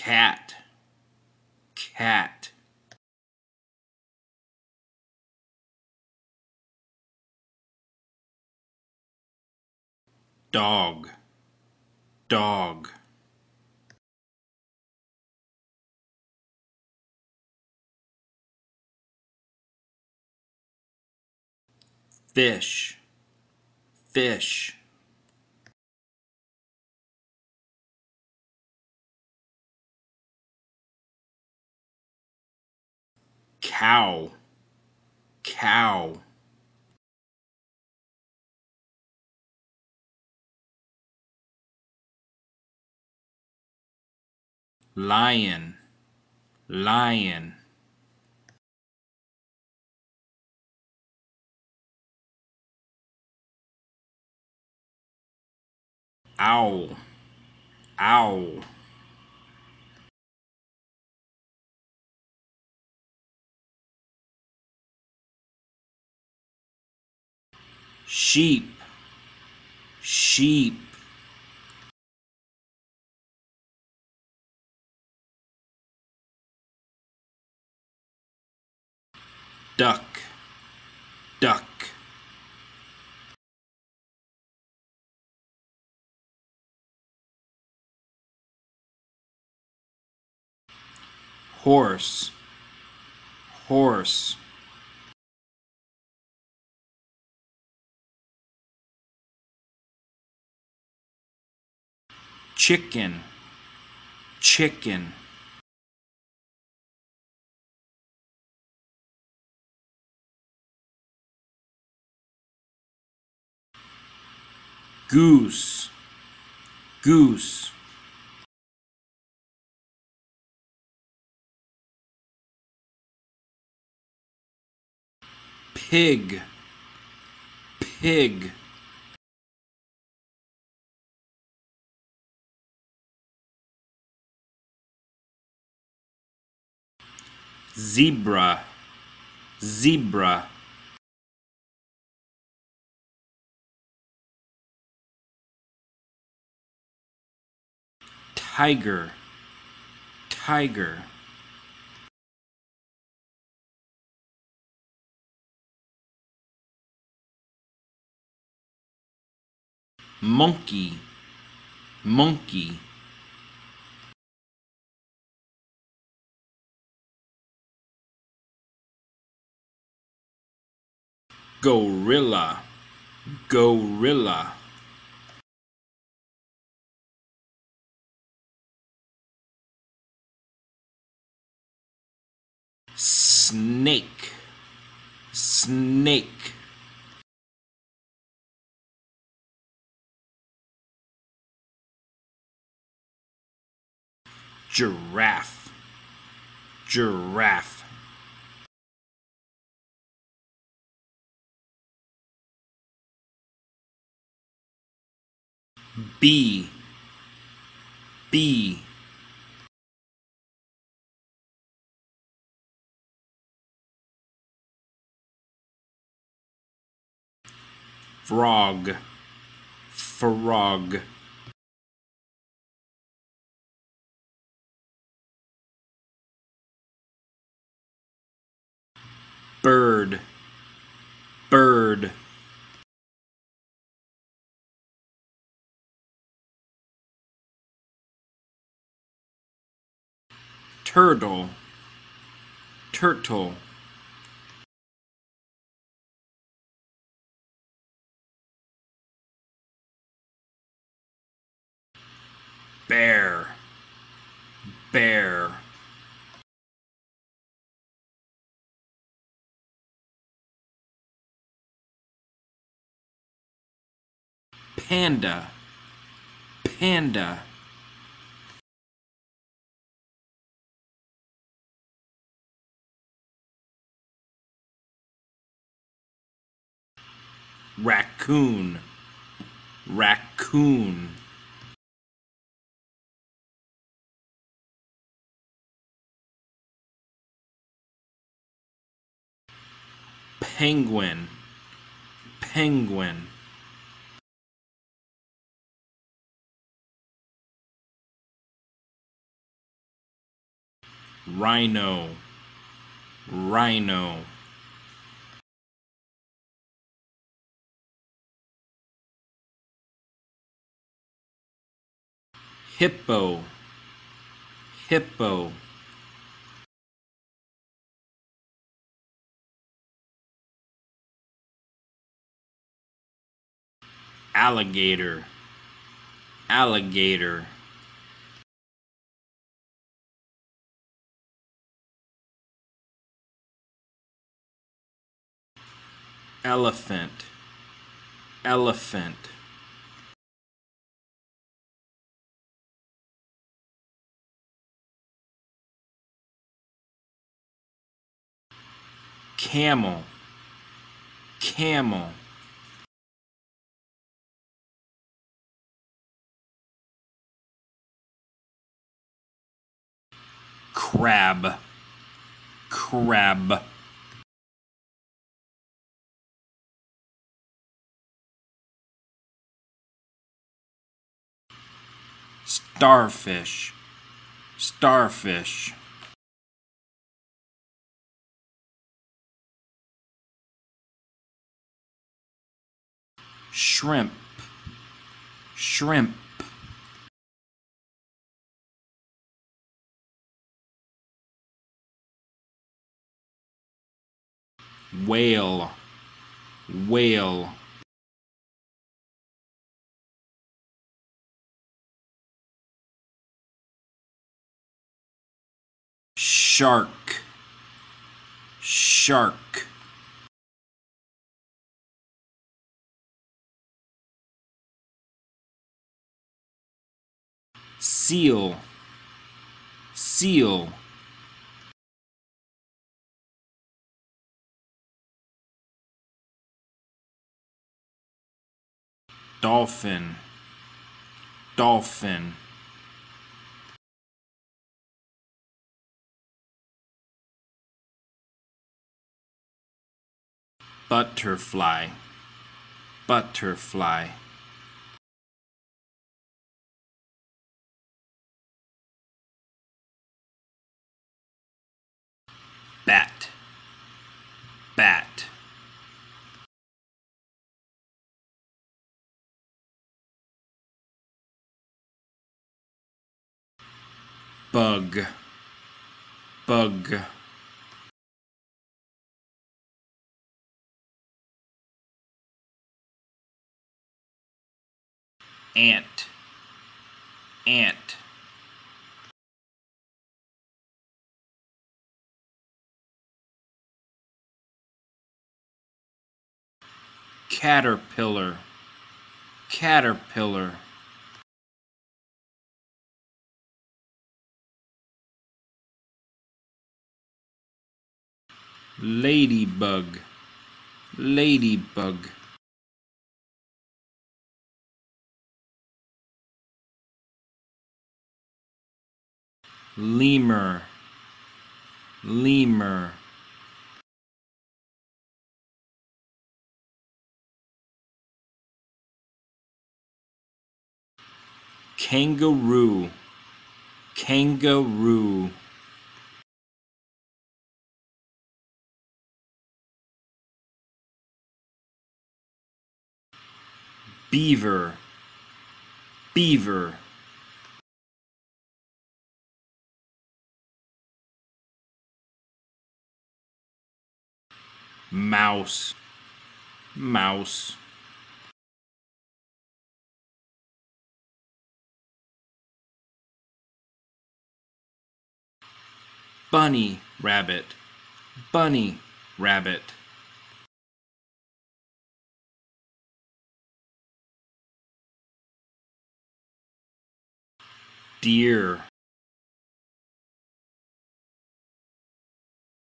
cat. Cat. Dog. Dog. Fish. Fish cow. Cow. Lion. Lion. Owl. Owl sheep. Sheep. Duck. Duck. Horse. Horse chicken chicken. Goose goose. Pig pig zebra. Zebra. Tiger. Tiger. Monkey. Monkey gorilla. Gorilla. Snake. Snake. Giraffe. Giraffe bee B. Frog. Frog. Bird. Bird turtle. Turtle. Bear. Bear. Panda. Panda raccoon. Raccoon. Penguin. Penguin. Rhino, rhino. Hippo, hippo. Alligator, alligator. elephant elephant camel. Camel. Crab. Crab. Starfish. Starfish shrimp. Shrimp. Whale. Whale. Shark. Shark seal seal. Dolphin dolphin. Butterfly butterfly bat. Bat. Bug. Bug. Ant. Ant caterpillar. Caterpillar. Ladybug. Ladybug. Lemur. Lemur kangaroo. Kangaroo. Beaver. Beaver. Mouse. Mouse bunny rabbit. Bunny rabbit. Deer